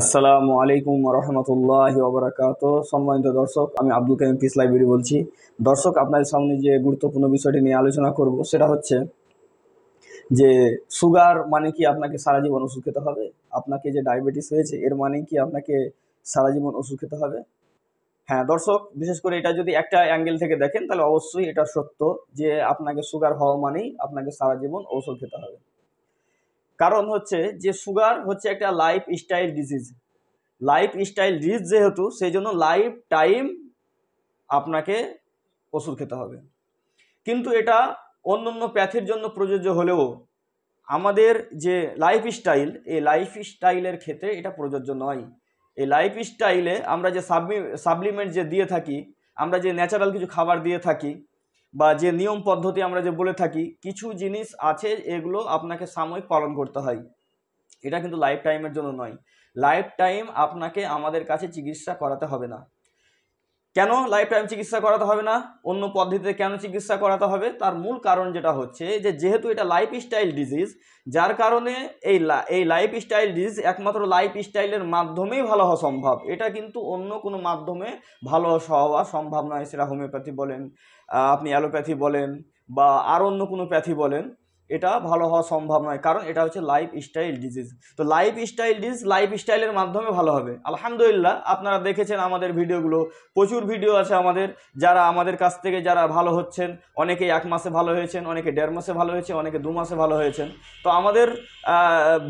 আসসালামু আলাইকুম রহমতুল্লাহ ওবরাকাত সম্মানিত দর্শক, আমি আব্দুল কাইম পিস লাইব্রেরি বলছি। দর্শক, আপনাদের সামনে যে গুরুত্বপূর্ণ বিষয়টি নিয়ে আলোচনা করব, সেটা হচ্ছে যে সুগার মানে কি আপনাকে সারা জীবন ওষুধ খেতে হবে? আপনাকে যে ডায়াবেটিস হয়েছে, এর মানে কি আপনাকে সারা জীবন ওষুধ খেতে হবে? হ্যাঁ দর্শক, বিশেষ করে এটা যদি একটা অ্যাঙ্গেল থেকে দেখেন, তাহলে অবশ্যই এটা সত্য যে আপনাকে সুগার হওয়া মানেই আপনাকে সারা জীবন ঔষধ খেতে হবে। কারণ হচ্ছে যে সুগার হচ্ছে একটা lifestyle disease lifestyle disease যেহেতু সেই জন্য লাইফ টাইম আপনাকে ওষুধ খেতে হবে। কিন্তু এটা অন্য অন্য প্যাথির জন্য প্রযোজ্য হলেও আমাদের যে লাইফ স্টাইল এই লাইফ স্টাইলের ক্ষেত্রে এটা প্রযোজ্য নয়। এই লাইফ স্টাইলে আমরা যে সাবমি সাপ্লিমেন্ট যে দিয়ে থাকি, আমরা যে ন্যাচারাল কিছু খাবার দিয়ে থাকি বা যে নিয়ম পদ্ধতি আমরা যে বলে থাকি, কিছু জিনিস আছে এগুলো আপনাকে সাময়িক পালন করতে হয়। এটা কিন্তু লাইফ টাইমের জন্য নয়। লাইফ টাইম আপনাকে আমাদের কাছে চিকিৎসা করাতে হবে না। কেন লাইফ টাইম চিকিৎসা করাতে হবে না? অন্য পদ্ধতিতে কেন চিকিৎসা করাতে হবে? তার মূল কারণ যেটা হচ্ছে যে, যেহেতু এটা লাইফ স্টাইল ডিজিজ যার কারণে এই এই লাইফ স্টাইল ডিজিজ একমাত্র লাইফ স্টাইলের মাধ্যমেই ভালো হওয়া সম্ভব। এটা কিন্তু অন্য কোনো মাধ্যমে ভালো হওয়া সম্ভব নয়, সেটা হোমিওপ্যাথি বলেন আপনি অ্যালোপ্যাথি বলেন, বা আর অন্য কোনো প্যাথি বলেন। এটা ভালো হওয়া সম্ভব নয়, কারণ এটা হচ্ছে লাইফ স্টাইল ডিজিজ তো লাইফ স্টাইল ডিজিজ লাইফ স্টাইলের মাধ্যমে ভালো হবে। আলহামদুলিল্লাহ, আপনারা দেখেছেন আমাদের ভিডিওগুলো। প্রচুর ভিডিও আছে আমাদের। যারা আমাদের কাছ থেকে যারা ভালো হচ্ছেন অনেকে এক মাসে ভালো হয়েছেন, অনেকে দেড় মাসে ভালো হয়েছে, অনেকে দু মাসে ভালো হয়েছেন। তো আমাদের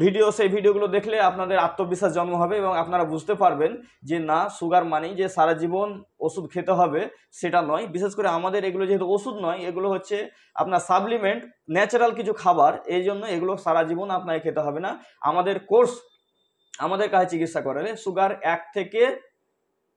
ভিডিও সেই ভিডিওগুলো দেখলে আপনাদের আত্মবিশ্বাস জন্ম হবে এবং আপনারা বুঝতে পারবেন যে না সুগার মানেই যে সারা জীবন ওষুধ খেতে হবে, সেটা নয়। বিশেষ করে আমাদের এগুলো যেহেতু ওষুধ নয়, এগুলো হচ্ছে আপনার সাপ্লিমেন্ট ন্যাচারাল কিছু খাবার, এই জন্য এগুলো সারা জীবন আপনাকে খেতে হবে না। আমাদের কোর্স আমাদের কাছে চিকিৎসা করালে সুগার এক থেকে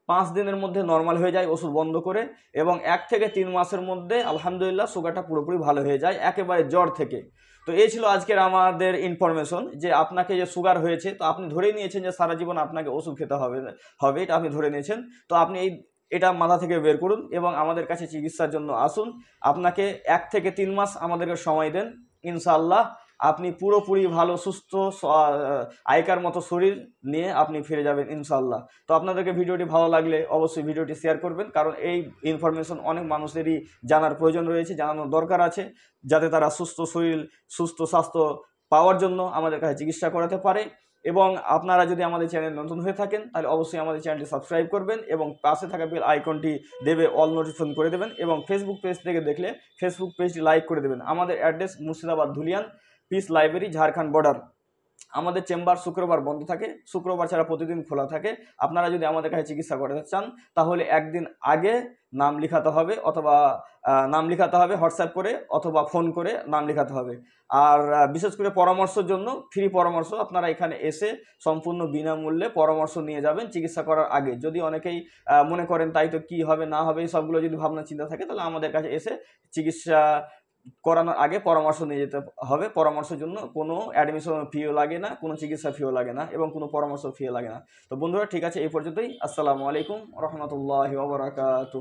পাঁচ দিনের মধ্যে নর্মাল হয়ে যায় ওষুধ বন্ধ করে এবং এক থেকে তিন মাসের মধ্যে আলহামদুলিল্লাহ সুগারটা পুরোপুরি ভালো হয়ে যায়, একেবারে জ্বর থেকে। তো এই ছিল আজকের আমাদের ইনফরমেশন যে আপনাকে যে সুগার হয়েছে, তো আপনি ধরেই নিয়েছেন যে সারা জীবন আপনাকে ওষুধ খেতে হবে হবে এটা আপনি ধরে নিয়েছেন। তো আপনি এই এটা মাথা থেকে বের করুন এবং আমাদের কাছে চিকিৎসার জন্য আসুন। আপনাকে এক থেকে তিন মাস আমাদেরকে সময় দেন। ইনশাল্লাহ আপনি পুরোপুরি ভালো, সুস্থ আয়কার মতো শরীর নিয়ে আপনি ফিরে যাবেন ইনশাল্লাহ তো আপনাদেরকে ভিডিওটি ভালো লাগলে অবশ্যই ভিডিওটি শেয়ার করবেন, কারণ এই ইনফরমেশন অনেক মানুষেরই জানার প্রয়োজন রয়েছে, জানানোর দরকার আছে, যাতে তারা সুস্থ শরীর, সুস্থ স্বাস্থ্য পাওয়ার জন্য আমাদের কাছে চিকিৎসা করাতে পারে। এবং আপনারা যদি আমাদের চ্যানেল নতুন হয়ে থাকেন, তাহলে অবশ্যই আমাদের চ্যানেলটি সাবস্ক্রাইব করবেন এবং পাশে থাকা বেল আইকনটি দেবে অল নোটিফিকেশন করে দেবেন এবং ফেসবুক পেজ থেকে দেখলে ফেসবুক পেজটি লাইক করে দেবেন। আমাদের address Murshidabad Dhulian peace library Jharkhand border আমাদের চেম্বার শুক্রবার বন্ধ থাকে, শুক্রবার ছাড়া প্রতিদিন খোলা থাকে। আপনারা যদি আমাদের কাছে চিকিৎসা করাতে চান, তাহলে একদিন আগে নাম লিখাতে হবে অথবা নাম লিখাতে হবে হোয়াটসঅ্যাপ করে অথবা ফোন করে নাম লিখাতে হবে। আর বিশেষ করে পরামর্শের জন্য, ফ্রি পরামর্শ আপনারা এখানে এসে সম্পূর্ণ বিনামূল্যে পরামর্শ নিয়ে যাবেন চিকিৎসা করার আগে। যদি অনেকেই মনে করেন তাই তো কী হবে, না হবে, এই সবগুলো যদি ভাবনা চিন্তা থাকে, তাহলে আমাদের কাছে এসে চিকিৎসা করানোর আগে পরামর্শ নিয়ে যেতে হবে। পরামর্শের জন্য কোনো অ্যাডমিশন ফিও লাগে না, কোনো চিকিৎসা ফিও লাগে না এবং কোনো পরামর্শ ফিও লাগে না। তো বন্ধুরা, ঠিক আছে, এই পর্যন্তই। আসসালামু আলাইকুম রহমতুল্লাহ ওবরাকাতু